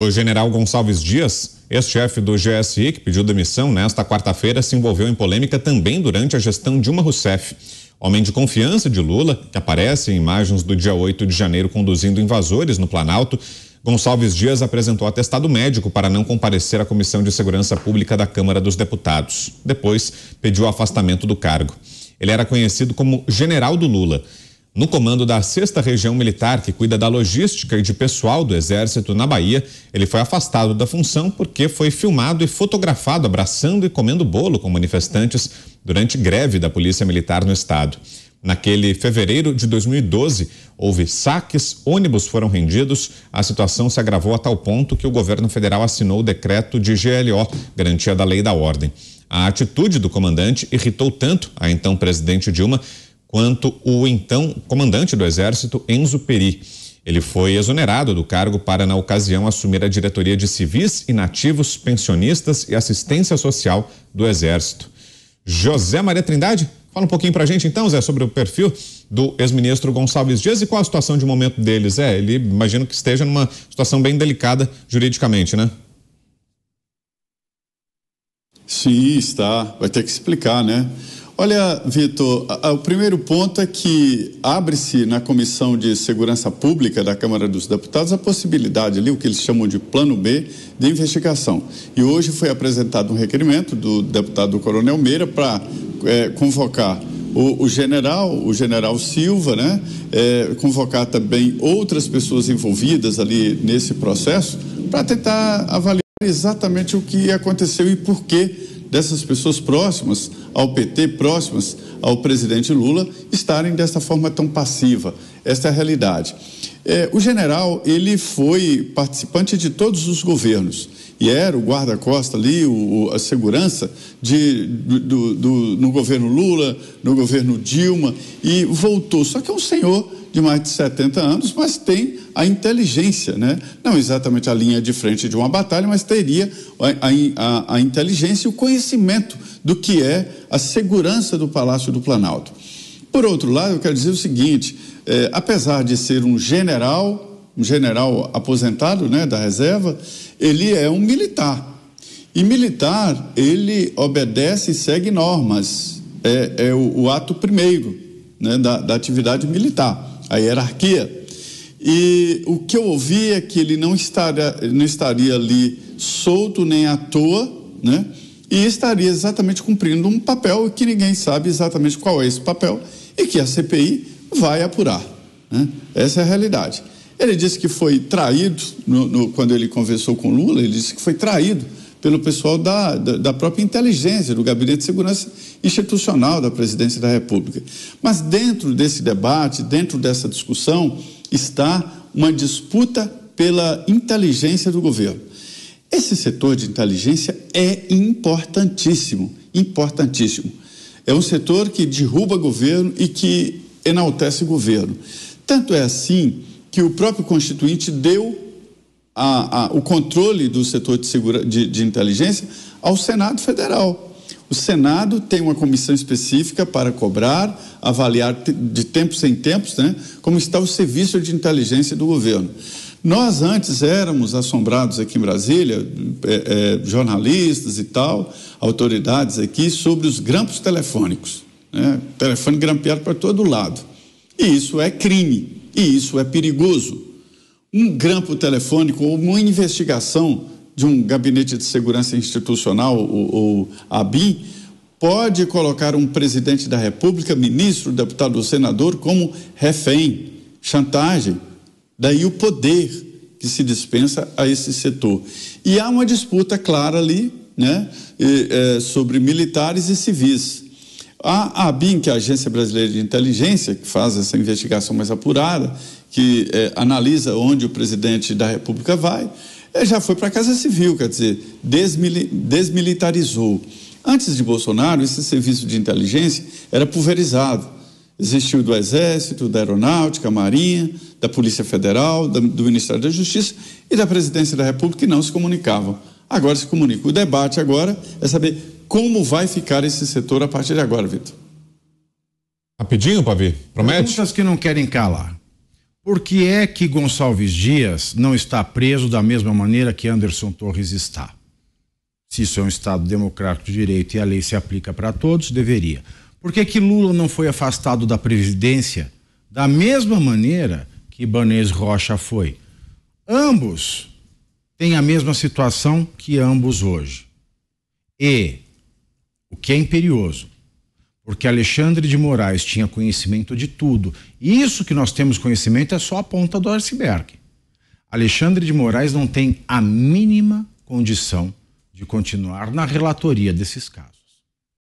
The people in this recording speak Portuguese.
O general Gonçalves Dias, ex-chefe do GSI, que pediu demissão nesta quarta-feira, se envolveu em polêmica também durante a gestão Dilma Rousseff. Homem de confiança de Lula, que aparece em imagens do dia 8 de janeiro conduzindo invasores no Planalto, Gonçalves Dias apresentou atestado médico para não comparecer à Comissão de Segurança Pública da Câmara dos Deputados. Depois, pediu afastamento do cargo. Ele era conhecido como General do Lula no comando da sexta região militar, que cuida da logística e de pessoal do Exército na Bahia, ele foi afastado da função porque foi filmado e fotografado abraçando e comendo bolo com manifestantes durante greve da Polícia Militar no estado. Naquele fevereiro de 2012, houve saques, ônibus foram rendidos. A situação se agravou a tal ponto que o governo federal assinou o decreto de GLO, garantia da lei da ordem. A atitude do comandante irritou tanto a então presidente Dilma quanto o então comandante do Exército, Enzo Peri. Ele foi exonerado do cargo para, na ocasião, assumir a diretoria de civis, inativos, pensionistas e assistência social do Exército. José Maria Trindade, fala um pouquinho para a gente então, Zé, sobre o perfil do ex-ministro Gonçalves Dias e qual a situação de momento dele, Zé. Ele imagino que esteja numa situação bem delicada juridicamente, né? Sim, está. Vai ter que explicar, né? Olha, Vitor, o primeiro ponto é que abre-se na Comissão de Segurança Pública da Câmara dos Deputados a possibilidade ali, o que eles chamam de plano B, de investigação. E hoje foi apresentado um requerimento do deputado Coronel Meira para é, convocar o, o, general, o general Silva, né? É, convocar também outras pessoas envolvidas ali nesse processo para tentar avaliar exatamente o que aconteceu e por que dessas pessoas próximas ao PT, próximas ao presidente Lula, estarem dessa forma tão passiva. Esta é a realidade. É, o general, ele foi participante de todos os governos e era o guarda-costa ali, o, a segurança de, do, do, no governo Lula, no governo Dilma, e voltou. Só que é um senhor de mais de 70 anos, mas tem a inteligência, né? não exatamente a linha de frente de uma batalha, mas teria a, a, a inteligência e o conhecimento do que é a segurança do Palácio do Planalto. Por outro lado, eu quero dizer o seguinte: é, apesar de ser um general, um general aposentado né, da reserva, ele é um militar. E militar, ele obedece e segue normas. É, é o, o ato primeiro né, da, da atividade militar a hierarquia. E o que eu ouvi é que ele não estaria, não estaria ali solto nem à toa, né? E estaria exatamente cumprindo um papel que ninguém sabe exatamente qual é esse papel e que a CPI vai apurar. Né? Essa é a realidade. Ele disse que foi traído no, no, quando ele conversou com Lula, ele disse que foi traído pelo pessoal da, da, da, própria inteligência, do Gabinete de Segurança Institucional da Presidência da República. Mas dentro desse debate, dentro dessa discussão, está uma disputa pela inteligência do governo. Esse setor de inteligência é importantíssimo, importantíssimo. É um setor que derruba governo e que enaltece governo. Tanto é assim que o próprio Constituinte deu a, a, o controle do setor de, segura, de, de inteligência ao Senado Federal. O Senado tem uma comissão específica para cobrar, avaliar de tempos em tempos, né, como está o serviço de inteligência do governo. Nós antes éramos assombrados aqui em Brasília, é, é, jornalistas e tal, autoridades aqui, sobre os grampos telefônicos. Né? Telefone grampeado para todo lado. E isso é crime, e isso é perigoso um grampo telefônico ou uma investigação de um gabinete de segurança institucional, ou, ou ABIN, pode colocar um presidente da República, ministro, deputado ou senador como refém, chantagem. Daí o poder que se dispensa a esse setor. E há uma disputa clara ali, né, é, sobre militares e civis. A ABIN, que é a Agência Brasileira de Inteligência, que faz essa investigação mais apurada, que é, analisa onde o presidente da República vai, ele já foi para a Casa Civil, quer dizer, desmili desmilitarizou. Antes de Bolsonaro, esse serviço de inteligência era pulverizado. Existiu do Exército, da Aeronáutica, Marinha, da Polícia Federal, da, do Ministério da Justiça e da Presidência da República que não se comunicavam. Agora se comunica. O debate agora é saber como vai ficar esse setor a partir de agora, Vitor. Rapidinho, Pavi. Promete? Perguntas que não querem calar. Por que é que Gonçalves Dias não está preso da mesma maneira que Anderson Torres está? Se isso é um Estado democrático de direito e a lei se aplica para todos, deveria. Por que, que Lula não foi afastado da Previdência da mesma maneira que Ibanez Rocha foi? Ambos têm a mesma situação que ambos hoje. E, o que é imperioso, porque Alexandre de Moraes tinha conhecimento de tudo. E isso que nós temos conhecimento é só a ponta do iceberg. Alexandre de Moraes não tem a mínima condição de continuar na relatoria desses casos.